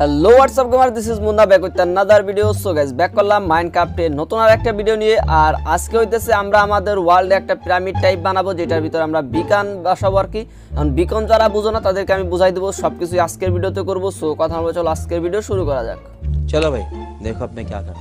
Hello what's up gamers this is Munna back with another video so guys back করলাম mind কাপটে নতুন আর একটা video নিয়ে। আর আজকে হইতেছে আমরা আমাদের ওয়ার্ল্ডে একটা পিরামিড টাইপ বানাবো যেটার ভিতরে আমরা বিকান বাসাবো আর কি। কারণ বিকন যারা বুঝো না তাদেরকে আমি বুঝাই দেবো সব কিছুই আজকের ভিডিওতে করব। সো কথা বলব চলো আজকের ভিডিও শুরু করা যাক। চলো ভাই দেখো আপনি কে করতাম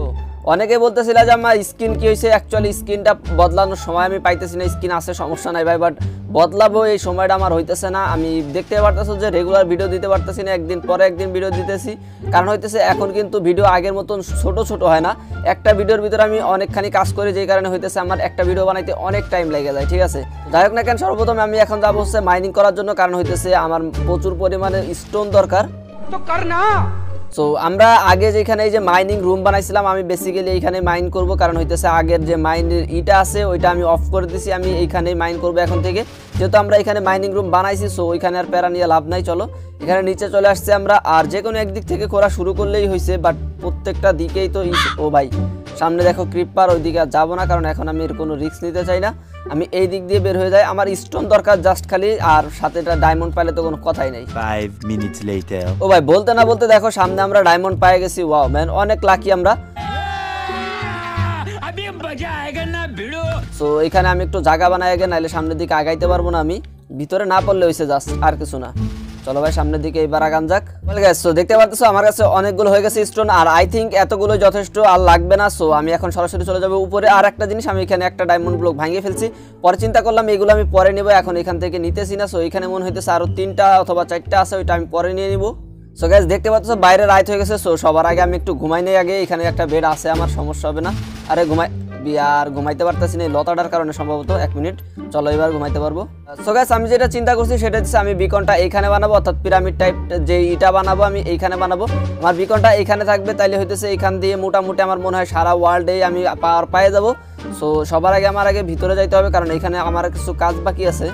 ও অনেকে বলতেছিল যে আমার স্কিন কি হয়েছে? অ্যাকচুয়ালি স্কিনটা বদলানোর সময় আমি পাইতেছি না, স্কিন আছে, সমস্যা নাই ভাই বাট বদলাবো এই সময়টা আমার হইতেছে না। আমি দেখতে পারতেছো যে রেগুলার ভিডিও দিতে পারতেছি না, একদিন পরে একদিন ভিডিও দিতেছি। কারণ হইতেছে এখন কিন্তু ভিডিও আগের মতন ছোট ছোট হয় না। একটা ভিডিওর ভিতরে আমি অনেকখানি কাজ করি, যেই কারণে হইতেছে আমার একটা ভিডিও বানাইতে অনেক টাইম লেগে যায়, ঠিক আছে? যাই হোক না কেন, সর্বপ্রথম আমি এখন যাব হচ্ছে মাইনিং করার জন্য, কারণ হইতেছে আমার প্রচুর পরিমাণে স্টোন দরকার। সো আমরা আগে যেখানে এই যে মাইনিং রুম বানাইছিলাম, আমি বেসিক্যালি এইখানে মাইন করব। কারণ হইতেছে আগের যে মাইনের ইটা আছে, ওইটা আমি অফ করে দিছি। আমি এইখানেই মাইন করব এখন থেকে। যেহেতু আমরা এখানে মাইনিং রুম বানাইছি সো ওইখানে আর প্যারা নিয়ে লাভ নাই, চলো। এখানে নিচে চলে আসছে আমরা। আর যে কোনো একদিক থেকে করা শুরু করলেই হয়েছে বাট প্রত্যেকটা দিকেই তো ও ভাই। সামনে দেখো ক্রিপার ওইদিকে আর যাব না কারণ এখন আমি এর কোনো রিস্ক নিতে চাই না। আমি এই দিক দিয়ে বের হয়ে যাই আমার স্টোন দরকার জাস্ট খালি আর সাথে একটা ডায়মন্ড পাইলে তো কোনো কথাই নেই। Five minutes later. ও ভাই বলতে না বলতে দেখো সামনে আমরা ডায়মন্ড পেয়ে গেছি ওয়াও ম্যান অনেক লাকি আমরা। তো এখানে আমি একটু জায়গা বানাই আগে নাহলে সামনের দিকে আগাইতে পারব না আমি। ভিতরে না পড়লে হয়েছে জাস্ট আর কিছু না। চলো ভাই, সামনের দিকে এবার আগান যাক। বলে সো দেখতে পারতেছো আমার কাছে অনেকগুলো হয়ে গেছে স্টোন আর আই থিঙ্ক এতগুলো যথেষ্ট আর লাগবে না সো আমি এখন সরাসরি চলে যাব উপরে। আর একটা জিনিস, আমি এখানে একটা ডায়মন্ড ব্লক ভাঙিয়ে ফেলছি। পরে চিন্তা করলাম, এগুলো আমি পরে নেব, এখন এখান থেকে নিতেছি না সো এখানে মনে হইতেছে আরও তিনটা অথবা চারটা আছে, ওইটা আমি পরে নিয়ে নিবো। সো গ্যাস দেখতে পাচ্ছ বাইরে রাইত হয়ে গেছে সো সবার আগে আমি একটু ঘুমাই নেই আগে, এখানে একটা বেড আছে, আমার সমস্যা হবে না। আরে, ঘুমাই আর ঘুমাইতে পারতেছি না লতাটার কারণে সম্ভবত এক মিনিট। চলো এবার ঘুমাইতে পারব। সো গাছ আমি যেটা চিন্তা করছি সেটা হচ্ছে আমি বিকনটা এইখানে বানাবো, অর্থাৎ পিরামিড টাইপ যে ইটা বানাবো আমি এইখানে বানাবো। আমার বিকনটা এইখানে থাকবে, তাইলে হইতেছে এখান দিয়ে মোটামুটি আমার মনে হয় সারা ওয়ার্ল্ডেই আমি পাওয়ার পায়ে যাব। সো সবার আগে আমার আগে ভিতরে যাইতে হবে, কারণ এখানে আমার কিছু কাজ বাকি আছে।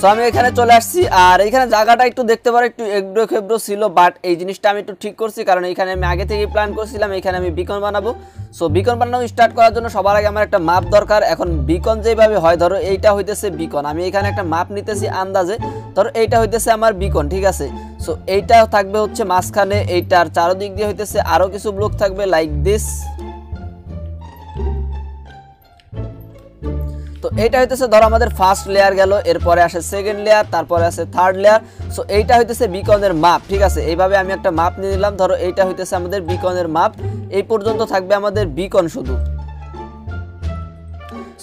সো আমি এখানে চলে আসছি, আর এখানে জায়গাটা একটু দেখতে পারো, একটু এগ্রো খেব্রো ছিল বাট এই জিনিসটা আমি একটু ঠিক করছি, কারণ এখানে আমি আগে থেকেই প্ল্যান করছিলাম, এখানে আমি বিকন বানাবো। সো বিকন বানানো স্টার্ট করার জন্য সবার আগে আমার একটা মাপ দরকার। এখন বিকন যেভাবে হয়, ধরো এইটা হইতেছে বিকন আমি এখানে একটা মাপ নিতেছি আন্দাজে, ধরো এইটা হইতেছে আমার বিকন ঠিক আছে? সো এইটা থাকবে হচ্ছে মাঝখানে, এইটার চারোদিক দিয়ে হইতেছে আরও কিছু ব্লক থাকবে লাইক দিস তো এইটা হইতেছে, ধরো আমাদের ফার্স্ট লেয়ার গেল, এরপরে আসে সেকেন্ড লেয়ার তারপরে আসে থার্ড লেয়ার সো এইটা হইতেছে বিকনের মাপ, ঠিক আছে? এইভাবে আমি একটা মাপ নিয়ে নিলাম, ধরো এইটা হইতেছে আমাদের বিকনের মাপ, এই পর্যন্ত থাকবে আমাদের বিকন শুধু।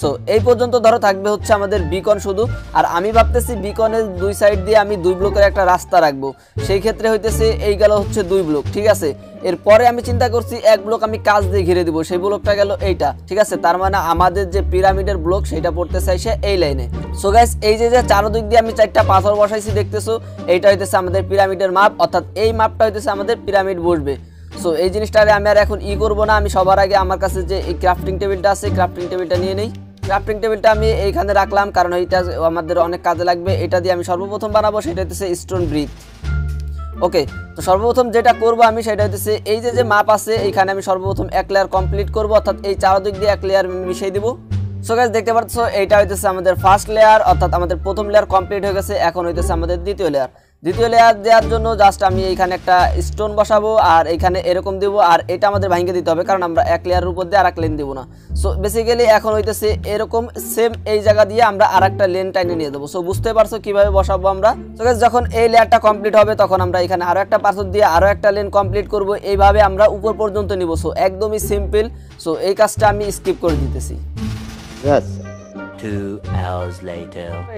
সো এই পর্যন্ত ধরো থাকবে হচ্ছে আমাদের বিকন শুধু। আর আমি ভাবতেছি বিকনের দুই সাইড দিয়ে আমি দুই ব্লকের একটা রাস্তা রাখব। সেই ক্ষেত্রে হইতেছে এই গেল হচ্ছে দুই ব্লক ঠিক আছে? এরপরে আমি চিন্তা করছি এক ব্লক আমি কাজ দিয়ে ঘিরে দিব। সেই ব্লকটা গেল এইটা, ঠিক আছে? তার মানে আমাদের যে পিরামিডের ব্লক সেটা পড়তে চাইছে এই লাইনে সো গাইস এই যে যে চারোদিক দিয়ে আমি চারটা পাথর বসাইছি, দেখতেছো? এইটা হইতেছে আমাদের পিরামিডের মাপ অর্থাৎ এই মাপটা হইতেছে আমাদের পিরামিড বসবে। সো এই জিনিসটারে আমি আর এখন ই করব না। আমি সবার আগে আমার কাছে যে এই ক্রাফটিং টেবিলটা আছে ক্রাফটিং টেবিলটা নিয়ে নেই। ক্রাফটিং টেবিলটা আমি এইখানে রাখলাম, কারণ এইটা আমাদের অনেক কাজে লাগবে। এটা দিয়ে আমি সর্বপ্রথম বানাবো, সেটা হচ্ছে স্টোন ব্রিথ ওকে তো সর্বপ্রথম যেটা করব আমি, সেটা হচ্ছে এই যে যে মাপ আছে, এইখানে আমি সর্বপ্রথম এক লেয়ার কমপ্লিট করব, অর্থাৎ এই চারদিক দিয়ে এক লেয়ার মিশিয়ে দিব। সো গাইস দেখতে পাচ্ছ, এইটা হইতেছে আমাদের ফার্স্ট লেয়ার অর্থাৎ আমাদের প্রথম লেয়ার কমপ্লিট হয়ে গেছে, এখন হইতেছে আমাদের দ্বিতীয় লেয়ার দ্বিতীয় লেয়ার দেওয়ার জন্য জাস্ট আমি এইখানে একটা স্টোন বসাবো আর এইখানে এরকম দিব আর এটা আমাদের ভাঙিয়ে দিতে হবে, কারণ আমরা এক লেয়ারের উপর দিয়ে আর এক লেন দিব না। সো বেসিক্যালি এখন হইতেছে এরকম সেম এই জায়গা দিয়ে আমরা আর একটা লেন টাইনে নিয়ে দেবো। সো বুঝতে পারছ কীভাবে বসাবো আমরা? তো যখন এই লেয়ারটা কমপ্লিট হবে, তখন আমরা এখানে আরও একটা পাথর দিয়ে আরও একটা লেন কমপ্লিট করব। এইভাবে আমরা উপর পর্যন্ত নিব। সো একদমই সিম্পল সো এই কাজটা আমি স্কিপ করে দিতেছি। Later.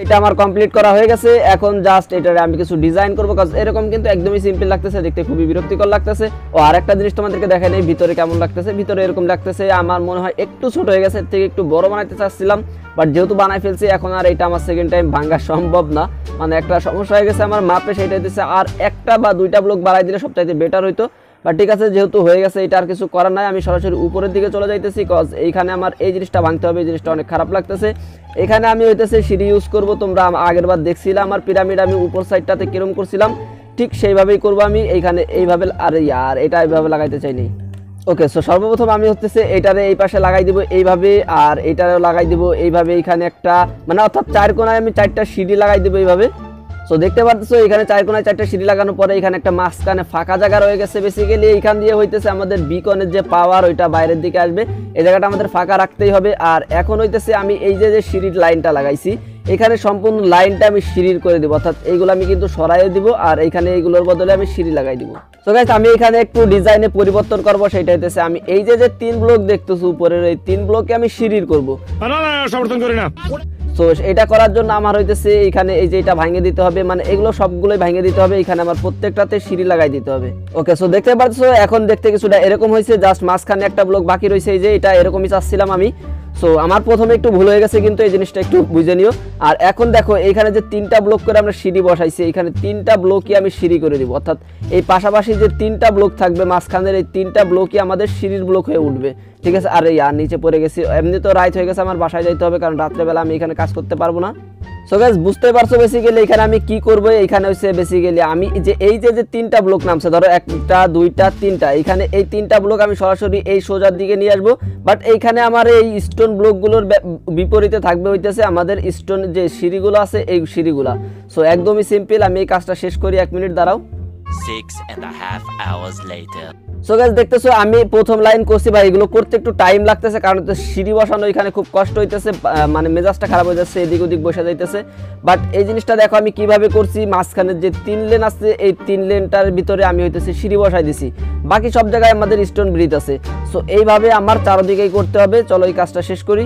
এটা আমার কমপ্লিট করা হয়ে গেছে। এখন জাস্ট এটারে আমি কিছু ডিজাইন করব এরকম কিন্তু একদমই সিম্পল লাগতেছে, দেখতে খুবই বিরক্তিকর লাগতেছে। ও আর একটা জিনিস তোমাদেরকে দেখাই নেই, ভিতরে কেমন লাগতেছে? ভিতরে এরকম লাগতেছে, আমার মনে হয় একটু ছোট হয়ে গেছে থেকে একটু বড় বানাইতে চাচ্ছিলাম বাট যেহেতু বানাই ফেলছি, এখন আর এটা আমার সেকেন্ড টাইম ভাঙা সম্ভব না। মানে একটা সমস্যা হয়ে গেছে আমার মাপে, সেটা হইতেছে আর একটা বা দুইটা ব্লক বাড়াই দিলে সবচাইতে বেটার হইতো। বা ঠিক আছে, যেহেতু হয়ে গেছে, এটা আর কিছু করার নাই। আমি সরাসরি উপরের দিকে চলে যাইতেছি কজ এইখানে আমার এই জিনিসটা ভাঙতে হবে, এই জিনিসটা অনেক খারাপ লাগতেছে। এখানে আমি হইতেছে সিঁড়ি ইউজ করব, তোমরা আগের বার দেখছিলাম আমার পিরামিড, আমি উপর সাইডটাতে কিরম করছিলাম, ঠিক সেইভাবেই করব আমি। এইখানে এইভাবে, আর আর এটা এইভাবে লাগাইতে চাইনি। ওকে সো সর্বপ্রথম আমি হচ্ছে এটারে এই পাশে লাগাই দিব এইভাবে, আর এটারেও লাগাই দিব এইভাবে। এইখানে একটা মানে অর্থাৎ চার কোনায় আমি চারটা সিঁড়ি লাগাই দিব এইভাবে। সো দেখতে পাচ্ছ এখানে চার কোনায় চারটা সিঁড়ি লাগানোর পরে এখানে একটা মাঝখানে ফাঁকা জায়গা রয়ে গেছে বেসিক্যালি এইখান দিয়ে হইতেছে আমাদের বিকনের যে পাওয়ার ওইটা বাইরের দিকে আসবে। এই জায়গাটা আমাদের ফাঁকা রাখতেই হবে। আর এখন হইতেছে আমি এই যে যে সিঁড়ির লাইনটা লাগাইছি, এখানে সম্পূর্ণ লাইনটা আমি সিঁড়ির করে দিব। অর্থাৎ এইগুলো আমি কিন্তু সরাইয়ে দিব, আর এখানে এইগুলোর বদলে আমি সিঁড়ি লাগাই দিব। তো গাইস আমি এখানে একটু ডিজাইনে পরিবর্তন করব, সেটা হইতেছে আমি এই যে যে তিন ব্লক দেখতেছি উপরের, এই তিন ব্লকে আমি সিঁড়ির করব। সমর্থন করি না। তো এটা করার জন্য আমার হইতেছে এখানে এই যে এটা ভাঙে দিতে হবে মানে এগুলো সবগুলোই ভাঙে দিতে হবে, এখানে আমার প্রত্যেকটাতে সিঁড়ি লাগাই দিতে হবে। ওকে সো দেখতে পাচ্ছ এখন দেখতে কিছুটা এরকম হয়েছে জাস্ট মাঝখানে একটা ব্লক বাকি রয়েছে, এই যে এটা এরকমই চাচ্ছিলাম আমি। সো আমার প্রথমে একটু ভুল হয়ে গেছে কিন্তু এই জিনিসটা একটু বুঝে নিও। আর এখন দেখো, এইখানে যে তিনটা ব্লক করে আমরা সিঁড়ি বসাইছি এখানে তিনটা ব্লকই আমি সিঁড়ি করে দিব। অর্থাৎ এই পাশাপাশি যে তিনটা ব্লক থাকবে, মাঝখানের এই তিনটা ব্লকই আমাদের সিঁড়ির ব্লক হয়ে উঠবে। ঠিক আছে? আর এই, আর নিচে পড়ে গেছি। এমনি তো রাইট হয়ে গেছে, আমার বাসায় যাইতে হবে, কারণ রাত্রেবেলা আমি এখানে কাজ করতে পারব না। সো গাইস বুঝতে পারছ বেসিক্যালি এখানে আমি কি করব? এখানে হচ্ছে বেসিক্যালি আমি যে, এই যে যে তিনটা ব্লক নামছে, ধরো একটা, দুইটা, তিনটা, এখানে এই তিনটা ব্লক আমি সরাসরি এই সোজার দিকে নিয়ে আসব। বাট এইখানে আমার এই স্টোন ব্লকগুলোর বিপরীতে থাকবে হইতেছে আমাদের স্টোন যে সিঁড়িগুলো আছে, এই সিঁড়িগুলা। সো একদমই সিম্পল আমি এই কাজটা শেষ করি, এক মিনিট দাঁড়াও। Six and a half hours later. So গাছ দেখতেছো, আমি প্রথম লাইন করছি বা এগুলো করতে একটু টাইম লাগতেছে, কারণ সিঁড়ি বসানো এখানে খুব কষ্ট হইতেছে মানে মেজাজটা খারাপ হয়ে যাচ্ছে, এদিক ওদিক বসে যাইতেছে। বাট এই জিনিসটা দেখো, আমি কীভাবে করছি, মাঝখানের যে তিন লেন আছে, এই তিন লেনটার ভিতরে আমি হইতেছে সিঁড়ি বসাই দিছি। বাকি সব জায়গায় আমাদের স্টোন ব্রিজ আছে। সো এইভাবে আমার চারোদিকেই করতে হবে। চলো এই কাজটা শেষ করি।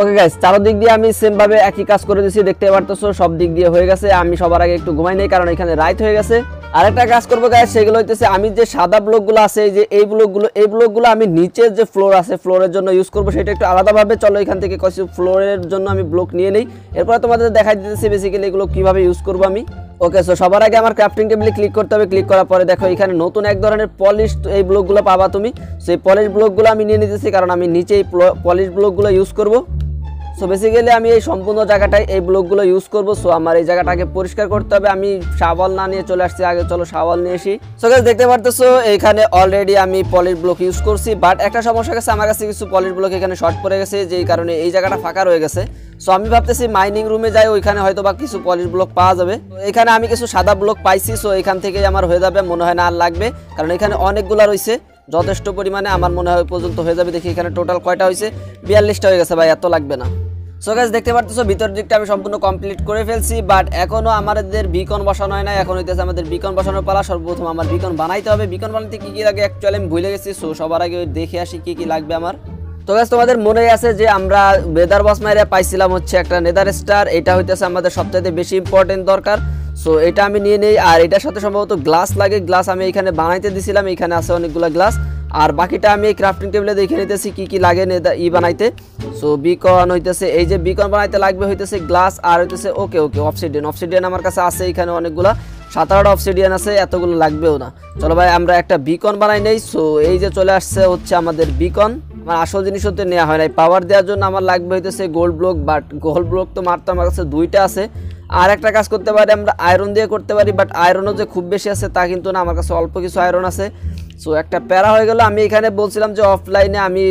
ওকে গাইস চারোদিক দিয়ে আমি সেম ভাবে একই কাজ করে দিছি দেখতে পারতেছো, সব দিক দিয়ে হয়ে গেছে। আমি সবার আগে একটু ঘুমাই নেই, কারণ এখানে রাইট হয়ে গেছে। আরেকটা কাজ করব গাইস সেগুলো হইতেছে, আমি যে সাদা ব্লকগুলো আছে যে এই ব্লকগুলো এই ব্লকগুলো আমি নিচের যে ফ্লোর আছে ফ্লোরের জন্য ইউজ করব, সেটা একটু আলাদাভাবে। চলো এখান থেকে কিছু ফ্লোরের জন্য আমি ব্লক নিয়ে নেই। এরপরে তোমাদের দেখাই দিতেছি বেসিক্যালি এগুলো কীভাবে ইউজ করব আমি। ওকে সো সবার আগে আমার ক্রাফটিং টেবিলে ক্লিক করতে হবে। ক্লিক করার পরে দেখো, এখানে নতুন এক ধরনের পলিশ এই ব্লকগুলো পাবা তুমি। সেই পলিশ ব্লকগুলো আমি নিয়ে নিতেছি, কারণ আমি নিচেই পলিশ ব্লকগুলো ইউজ করব। সো বেসিক্যালি আমি এই সম্পূর্ণ জায়গাটায় এই ব্লকগুলো ইউজ করব। সো আমার এই জায়গাটাকে পরিষ্কার করতে হবে। আমি শাওয়াল না নিয়ে চলে আসছি। আগে চলো শাওয়াল নিয়ে আসি। সো গাইস দেখতে পারতেছো, এখানে অলরেডি আমি পলিশ ব্লক ইউজ করছি। বাট একটা সমস্যা গেছে, আমার কাছে কিছু পলিশ ব্লক এখানে শর্ট পড়ে গেছে, যেই কারণে এই জায়গাটা ফাঁকা রয়ে গেছে। সো আমি ভাবতেছি মাইনিং রুমে যাই, ওইখানে হয়তো বা কিছু পলিশ ব্লক পাওয়া যাবে। এখানে আমি কিছু সাদা ব্লক পাইছি। সো এখান থেকেই আমার হয়ে যাবে, মনে হয় না আর লাগবে। কারণ এখানে অনেকগুলা রয়েছে। যথেষ্ট পরিমাণে আমার মনে হয় পর্যন্ত হয়ে যাবে। দেখি এখানে টোটাল কয়টা হয়েছে বিয়াল্লিশটা হয়ে গেছে ভাই, এত লাগবে না। সো গাইস দেখতে পারতেছো, ভিতর দিকটা আমি সম্পূর্ণ কমপ্লিট করে ফেলছি বাট এখনও আমাদের বিকন বসানো হয় না এখন হইতেছে আমাদের বিকন বসানোর পালা। সর্বপ্রথম আমার বিকন বানাইতে হবে। বিকন বানাইতে কি কি লাগে? অ্যাকচুয়ালি আমি ভুলে গেছি সো সবার আগে দেখে আসি কি কি লাগবে আমার। তো গাইস তোমাদের মনে আছে যে আমরা বেদার বস মাইরে পাইছিলাম হচ্ছে একটা নেদার স্টার এটা হইতেছে আমাদের সবচাইতে বেশি ইম্পর্টেন্ট দরকার। সো এটা আমি নিয়ে নেই, আর এটার সাথে সম্ভবত গ্লাস লাগে। গ্লাস আমি এখানে বানাইতে দিছিলাম, এখানে আছে অনেকগুলো গ্লাস আর বাকিটা আমি এই ক্রাফটিং টেবিলে দেখে নিতেছি কি কি লাগে ই বানাইতে। সো বিকন হইতেছে, এই যে বিকন বানাইতে লাগবে হইতেছে গ্লাস আর হইতেছে ওকে ওকে অফসিডিয়ান অফসিডিয়ান আমার কাছে আছে এখানে অনেকগুলা। সাত আটটা অফসিডিয়ান আছে, এতগুলো লাগবেও না। চলো ভাই, আমরা একটা বিকন বানাই নেই। সো এই যে চলে আসছে হচ্ছে আমাদের বিকন আমার আসল জিনিস হতে নেওয়া হয় নাই। পাওয়ার দেওয়ার জন্য আমার লাগবে হইতেছে gold block but gold block তো মারতে আমার কাছে দুইটা আছে। আর একটা কাজ করতে পারি, আমরা আয়রন দিয়ে করতে পারি বাট আয়রনও যে খুব বেশি আছে তা কিন্তু না, আমার কাছে অল্প কিছু আয়রন আছে। সো একটা প্যারা হয়ে গেল, আমি এখানে বলছিলাম যে অফলাইনে আমি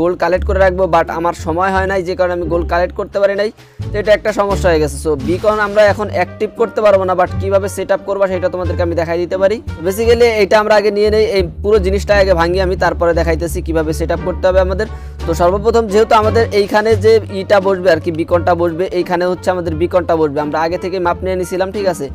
গোল্ড কালেক্ট করে রাখব বাট আমার সময় হয় নাই, যে কারণে আমি গোল্ড কালেক্ট করতে পারি নাই। তো এটা একটা সমস্যা হয়ে গেছে। সো বিকন আমরা এখন অ্যাক্টিভ করতে পারব না বাট কীভাবে সেট আপ করব সেটা তোমাদেরকে আমি দেখাই দিতে পারি। বেসিক্যালি এটা আমরা আগে নিয়ে নেই, এই পুরো জিনিসটা আগে ভাঙি আমি তারপরে দেখাইতেছি কীভাবে সেট আপ করতে হবে আমাদের। তো সর্বপ্রথম যেহেতু আমাদের এইখানে যে ইটা বসবে আর কি, বিকনটা বসবে, এইখানে হচ্ছে আমাদের বিকনটা বসবে। আমরা আগে থেকে মাপ নিয়ে নিয়েছিলাম ঠিক আছে?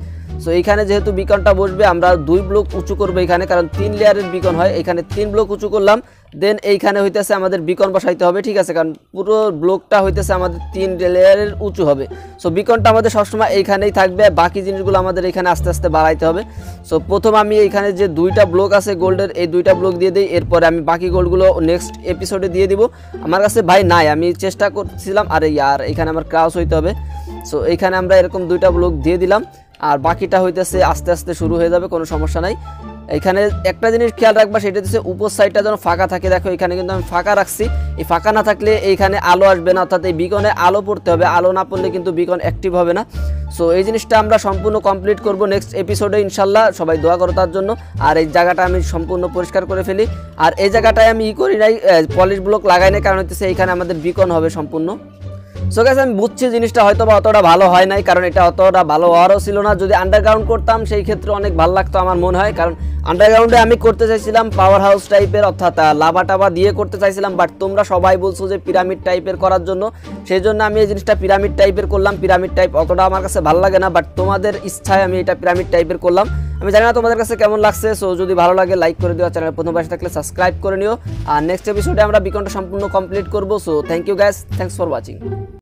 সো এইখানে যেহেতু বিকনটা বসবে, আমরা দুই ব্লক উঁচু করব এখানে, কারণ তিন লেয়ারের বিকন হয়। এখানে তিন ব্লক উঁচু করলাম দেন এইখানে হইতেছে আমাদের বিকন বসাইতে হবে, ঠিক আছে? কারণ পুরো ব্লকটা হইতেছে আমাদের তিন লেয়ারের উঁচু হবে। সো বিকনটা আমাদের সবসময় এইখানেই থাকবে, বাকি জিনিসগুলো আমাদের এখানে আস্তে আস্তে বাড়াইতে হবে। সো প্রথম আমি এইখানে যে দুইটা ব্লক আছে গোল্ডের, এই দুইটা ব্লক দিয়ে দিই, এরপরে আমি বাকি গোল্ডগুলো নেক্সট এপিসোডে দিয়ে দিব। আমার কাছে ভাই নাই, আমি চেষ্টা করছিলাম, আরে ইয়ার এখানে আমার ক্রাউস হইতে হবে। সো এইখানে আমরা এরকম দুইটা ব্লক দিয়ে দিলাম, আর বাকিটা হইতেছে আস্তে আস্তে শুরু হয়ে যাবে, কোনো সমস্যা নাই। এখানে একটা জিনিস খেয়াল রাখবা, সেটা হচ্ছে উপর সাইডটা যেন ফাঁকা থাকে। দেখো, এখানে কিন্তু আমি ফাঁকা রাখছি। এই ফাঁকা না থাকলে এইখানে আলো আসবে না, অর্থাৎ এই বিকনে আলো পড়তে হবে। আলো না পড়লে কিন্তু বিকন অ্যাক্টিভ হবে না। সো এই জিনিসটা আমরা সম্পূর্ণ কমপ্লিট করব নেক্সট এপিসোডে ইনশাল্লাহ। সবাই দোয়া করো তার জন্য। আর এই জায়গাটা আমি সম্পূর্ণ পরিষ্কার করে ফেলি। আর এই জায়গাটায় আমি ই করি নাই পলিশ ব্লক লাগাই নাই, কারণ হচ্ছে এইখানে আমাদের বিকন হবে সম্পূর্ণ। সো গাইস আমি বুঝছি জিনিসটা হয়তো বা অতটা ভালো হয় নাই, কারণ এটা অতটা ভালো হওয়ারও ছিল না। যদি আন্ডারগ্রাউন্ড করতাম, সেই ক্ষেত্রে অনেক ভালো লাগতো আমার মনে হয়, কারণ আন্ডারগ্রাউন্ডে আমি করতে চাইছিলাম পাওয়ার হাউস টাইপের অর্থাৎ লাভা টাভা দিয়ে করতে চাইছিলাম বাট তোমরা সবাই বলছো যে পিরামিড টাইপের করার জন্য। সেই জন্য আমি এই জিনিসটা পিরামিড টাইপের করলাম পিরামিড টাইপ অতটা আমার কাছে ভালো লাগে না বাট তোমাদের ইচ্ছায় আমি এটা পিরামিড টাইপের করলাম। আমি জানি না তোমাদের কাছে কেমন লাগছে সো যদি ভালো লাগে লাইক করে দিও চ্যানেল প্রথম পাশে থাকলে সাবস্ক্রাইব করে নিও। আর নেক্সট এপিসোডে আমরা বিকনটা সম্পূর্ণ কমপ্লিট করব so thank you guys thanks for watching